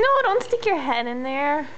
No, don't stick your head in there.